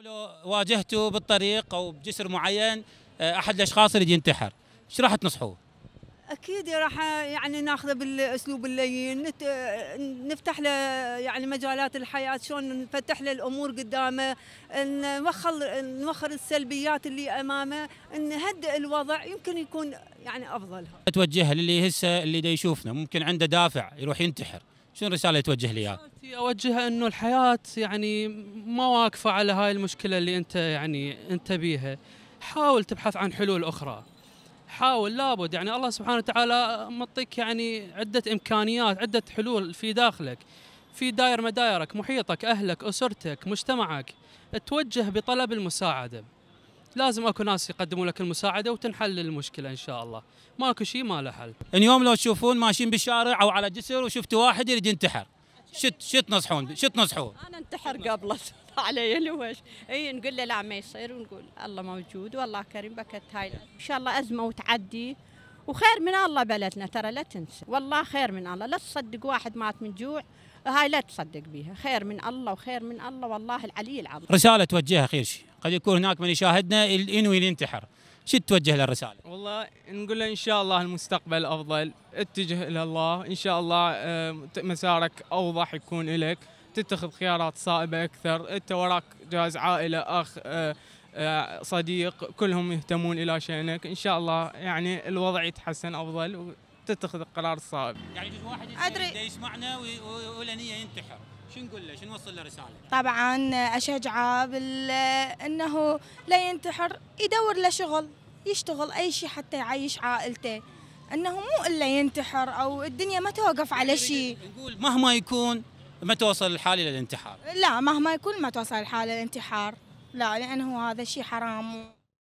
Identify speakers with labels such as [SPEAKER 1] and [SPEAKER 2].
[SPEAKER 1] لو واجهتوا بالطريق أو بجسر معين آه، أحد الأشخاص اللي ينتحر. إيش راح تنصحوه؟
[SPEAKER 2] أكيد راح يعني ناخذه بالأسلوب اللين نت... نفتح له يعني مجالات الحياة شلون نفتح له الأمور قدامه نوخر نوخر السلبيات اللي أمامه نهدئ الوضع يمكن يكون يعني أفضل.
[SPEAKER 1] توجهها للي هسه اللي دا يشوفنا ممكن عنده دافع يروح ينتحر. شنو الرسالة توجه لي؟
[SPEAKER 3] رسالتي أوجهها إنه الحياة يعني ما واقفة على هاي المشكلة اللي أنت يعني أنت بيها. حاول تبحث عن حلول أخرى. حاول لابد. يعني الله سبحانه وتعالى مطيك يعني عدة إمكانيات عدة حلول في داخلك في داير مدايرك محيطك أهلك أسرتك مجتمعك توجه بطلب المساعدة. لازم اكو ناس يقدموا لك المساعدة وتنحل المشكلة إن شاء الله. ماكو شيء ما له حل.
[SPEAKER 1] اليوم لو تشوفون ماشيين بالشارع أو على جسر وشفتوا واحد يريد ينتحر. شت شت تنصحون شت تنصحون
[SPEAKER 4] أنا انتحر قبله علي لوش إي نقول له لا ما يصير ونقول الله موجود والله كريم بكت هاي. إن شاء الله أزمة وتعدي. وخير من الله بلدنا ترى لا تنسى. والله خير من الله. لا تصدق واحد مات من جوع هاي لا تصدق بيها. خير من الله وخير من الله والله العلي العظيم.
[SPEAKER 1] رسالة توجهها خير شيء. قد يكون هناك من يشاهدنا ينوي ينتحر. شو توجه له الرسالة؟
[SPEAKER 5] والله نقول له إن شاء الله المستقبل أفضل. اتجه إلى الله. إن شاء الله مسارك أوضح يكون لك تتخذ خيارات صائبة أكثر. أنت وراك جاز عائلة أخ آه، آه، صديق كلهم يهتمون إلى شأنك. إن شاء الله يعني الوضع يتحسن أفضل وتتخذ القرار الصائب.
[SPEAKER 1] يعني يجوز واحد
[SPEAKER 6] أدري.
[SPEAKER 1] دا يسمعنا ولا نيه ينتحر. شو نقول له؟ شو نوصل له رسالة؟
[SPEAKER 6] طبعا اشجعه بال إنه لا ينتحر يدور له شغل يشتغل أي شيء حتى يعيش عائلته. إنه مو إلا ينتحر أو الدنيا ما توقف على شيء.
[SPEAKER 1] نقول مهما يكون ما توصل الحال إلى الانتحار.
[SPEAKER 6] لا مهما يكون ما توصل الحالة الانتحار لا لأنه هذا شيء حرام.